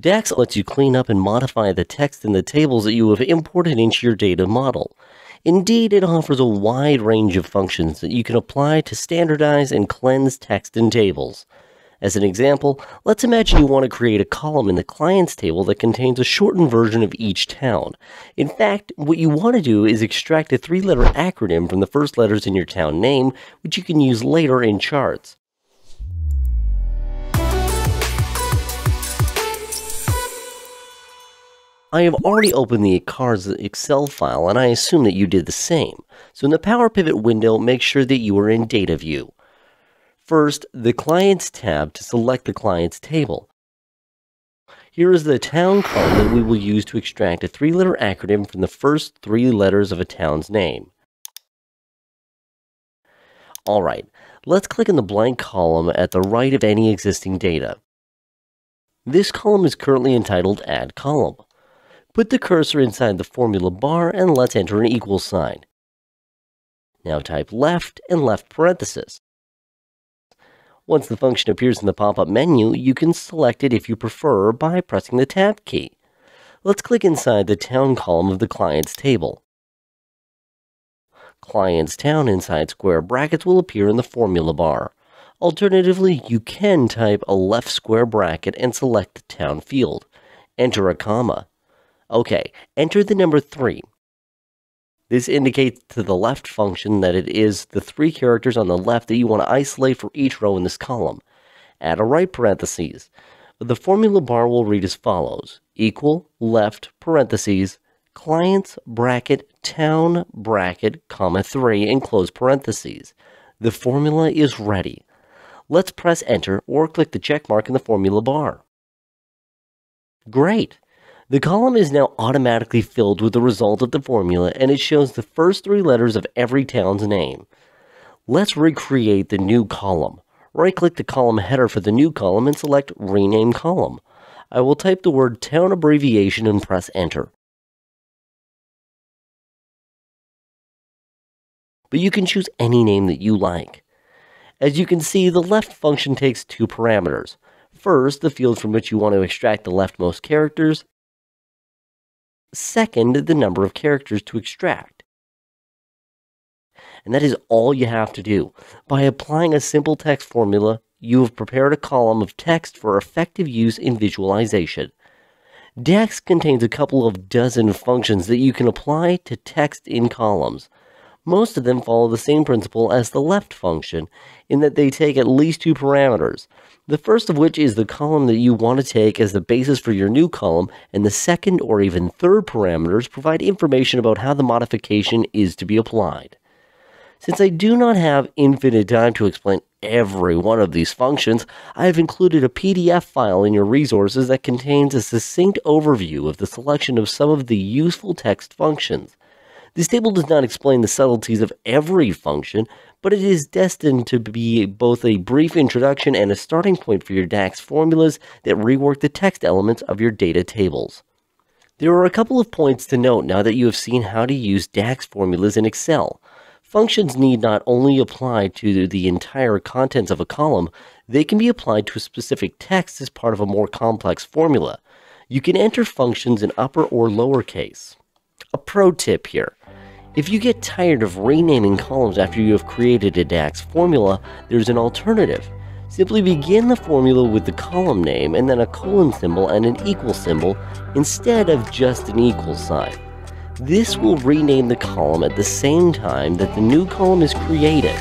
DAX lets you clean up and modify the text in the tables that you have imported into your data model. Indeed, it offers a wide range of functions that you can apply to standardize and cleanse text in tables. As an example, let's imagine you want to create a column in the clients table that contains a shortened version of each town. In fact, what you want to do is extract a three-letter acronym from the first letters in your town name, which you can use later in charts. I have already opened the Cars Excel file and I assume that you did the same. So in the Power Pivot window, make sure that you are in Data View. First, the Clients tab to select the Clients table. Here is the town column that we will use to extract a three-letter acronym from the first three letters of a town's name. Alright, let's click on the blank column at the right of any existing data. This column is currently entitled Add Column. Put the cursor inside the formula bar and let's enter an equal sign. Now type left and left parenthesis. Once the function appears in the pop-up menu, you can select it if you prefer by pressing the Tab key. Let's click inside the Town column of the Clients table. Clients Town inside square brackets will appear in the formula bar. Alternatively, you can type a left square bracket and select the Town field. Enter a comma. Okay, enter the number 3. This indicates to the left function that it is the three characters on the left that you want to isolate for each row in this column. Add a right parentheses. The formula bar will read as follows. Equal, left, parentheses, clients, bracket, town, bracket, comma 3, and close parentheses. The formula is ready. Let's press enter or click the check mark in the formula bar. Great! The column is now automatically filled with the result of the formula and it shows the first three letters of every town's name. Let's recreate the new column. Right-click the column header for the new column and select Rename Column. I will type the word town abbreviation and press enter. But you can choose any name that you like. As you can see, the left function takes two parameters. First, the field from which you want to extract the leftmost characters, second the number of characters to extract. And that is all you have to do. By applying a simple text formula, you have prepared a column of text for effective use in visualization. DAX contains a couple of dozen functions that you can apply to text in columns. Most of them follow the same principle as the left function, in that they take at least two parameters. The first of which is the column that you want to take as the basis for your new column, and the second or even third parameters provide information about how the modification is to be applied. Since I do not have infinite time to explain every one of these functions, I have included a PDF file in your resources that contains a succinct overview of the selection of some of the useful text functions. This table does not explain the subtleties of every function, but it is destined to be both a brief introduction and a starting point for your DAX formulas that rework the text elements of your data tables. There are a couple of points to note now that you have seen how to use DAX formulas in Excel. Functions need not only apply to the entire contents of a column, they can be applied to a specific text as part of a more complex formula. You can enter functions in upper or lower case. A pro tip here. If you get tired of renaming columns after you have created a DAX formula, there's an alternative. Simply begin the formula with the column name and then a colon symbol and an equal symbol instead of just an equal sign. This will rename the column at the same time that the new column is created